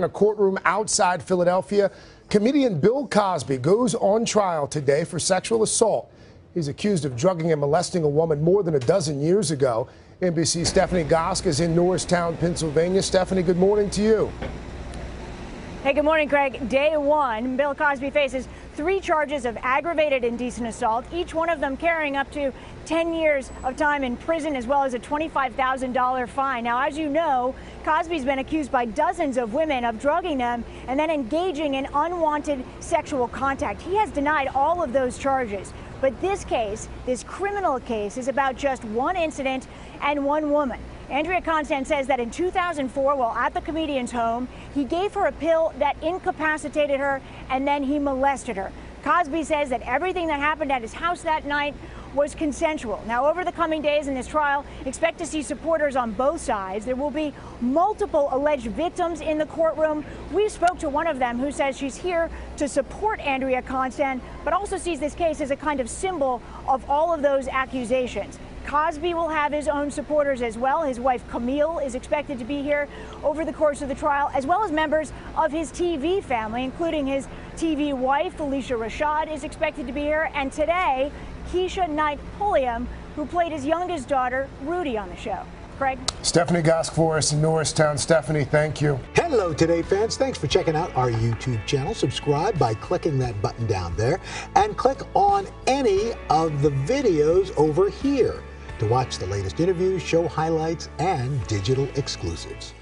In a courtroom outside Philadelphia, comedian Bill Cosby goes on trial today for sexual assault. He's accused of drugging and molesting a woman more than a dozen years ago. NBC's Stephanie Gosk is in Norristown, Pennsylvania. Stephanie, good morning to you. Hey, good morning, Craig. Day one, Bill Cosby faces three charges of aggravated indecent assault, each one of them carrying up to 10 years of time in prison as well as a $25,000 fine. Now, as you know, Cosby's been accused by dozens of women of drugging them and then engaging in unwanted sexual contact. He has denied all of those charges. But this case, this criminal case, is about just one incident and one woman. Andrea Constand says that in 2004, while at the comedian's home, he gave her a pill that incapacitated her and then he molested her. Cosby says that everything that happened at his house that night was consensual. Now, over the coming days in this trial, expect to see supporters on both sides. There will be multiple alleged victims in the courtroom. We spoke to one of them who says she's here to support Andrea Constand, but also sees this case as a kind of symbol of all of those accusations. Cosby will have his own supporters as well. His wife Camille is expected to be here over the course of the trial, as well as members of his TV family, including his TV wife, Phylicia Rashad, is expected to be here. And today, Keshia Knight Pulliam, who played his youngest daughter, Rudy, on the show. Craig? Stephanie Gosk for us in Norristown. Stephanie, thank you. Hello, Today fans. Thanks for checking out our YouTube channel. Subscribe by clicking that button down there and click on any of the videos over here to watch the latest interviews, show highlights, and digital exclusives.